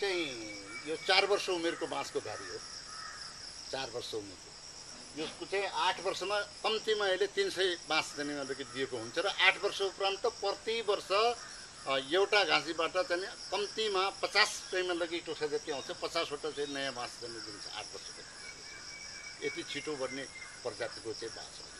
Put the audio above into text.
चाहिँ यो चार वर्ष उमेरको बाँसको बारी हो। चार वर्ष उमेरको। यसको चाहिँ आठ वर्षमा कम्तीमा अहिले तिन सय बाँस चाहिँ अलिकति दिएको हुन्छ र आठ वर्ष उपरान्त प्रति वर्ष एउटा घाँसीबाट चाहिँ कम्तीमा पचास चाहिँ लगि टोसा जति आउँछ पचासवटा चाहिँ नयाँ बाँस चाहिँ दिन्छ आठ वर्षको। यति छिटो बढ्ने प्रजातिको चाहिँ बाँस हो।